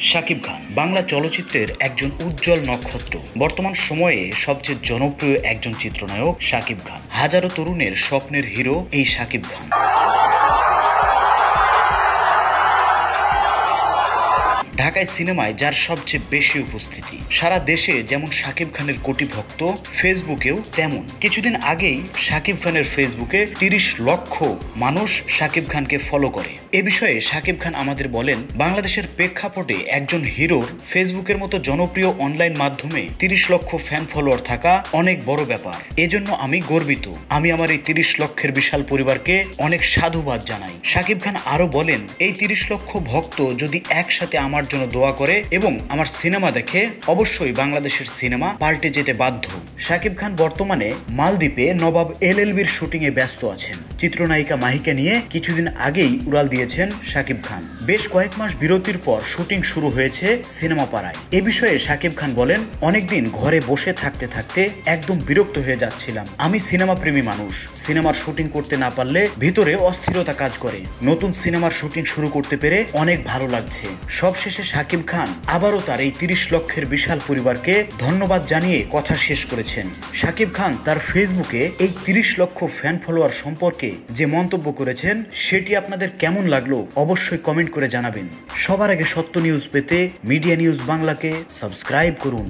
শাকিব খান, বাংলা চলচ্চিত্রের একজন উজ্জ্বল নক্ষত্র। বর্তমান সময়ে সবচেয়ে জনপ্রিয় একজন চিত্রনায়ক শাকিব খান। হাজারো তরুণের স্বপ্নের হিরো এই শাকিব খান। ঢাকায় সিনেমায় যার সবচেয়ে বেশি উপস্থিতি। সারা দেশে যেমন শাকিব খানের কোটি ভক্ত ফেসবুকেও তেমন। কিছুদিন আগেই শাকিব খানের ফেসবুকে তিরিশ লক্ষ মানুষ শাকিব খানকে ফলো করে। এ বিষয়ে শাকিব খান আমাদের বলেন, বাংলাদেশের প্রেক্ষাপটে একজন হিরোর ফেসবুকের মতো জনপ্রিয় অনলাইন মাধ্যমে তিরিশ লক্ষ ফ্যান ফলোয়ার থাকা অনেক বড় ব্যাপার। এজন্য আমি গর্বিত। আমি আমার এই তিরিশ লক্ষের বিশাল পরিবারকে অনেক সাধুবাদ জানাই। শাকিব খান আরও বলেন, এই তিরিশ লক্ষ ভক্ত যদি একসাথে আমার জন্য দোয়া করে এবং আমার সিনেমা দেখে অবশ্যই বাংলাদেশের সিনেমা পাল্টে যেতে বাধ্য। শাকিব খান বর্তমানে মালদ্বীপে নবাব এল এল বির শুটিং এ ব্যস্ত আছেন। চিত্রনায়িকা মাহিকে নিয়ে কিছুদিন আগেই উড়াল দিয়েছেন শাকিব খান। বেশ কয়েক মাস বিরতির পর শুটিং শুরু হয়েছে সিনেমা পাড়ায় এ বিষয়ে শাকিব খান বলেন, অনেকদিন ঘরে বসে থাকতে থাকতে একদম বিরক্ত হয়ে যাচ্ছিলাম। আমি সিনেমা প্রেমী মানুষ। সিনেমার শুটিং করতে না পারলে ভিতরে অস্থিরতা কাজ করে। নতুন সিনেমার শুটিং শুরু করতে পেরে অনেক ভালো লাগছে। সবশেষে শাকিব খান আবারও তার এই তিরিশ লক্ষের বিশাল পরিবারকে ধন্যবাদ জানিয়ে কথা শেষ করেছেন শাকিব খান তার ফেসবুকে এই তিরিশ লক্ষ ফ্যান ফলোয়ার সম্পর্কে যে মন্তব্য করেছেন, সেটি আপনাদের কেমন লাগল অবশ্যই কমেন্ট করে জানাবেন। সবার আগে সত্য নিউজ পেতে মিডিয়া নিউজ বাংলাকে সাবস্ক্রাইব করুন।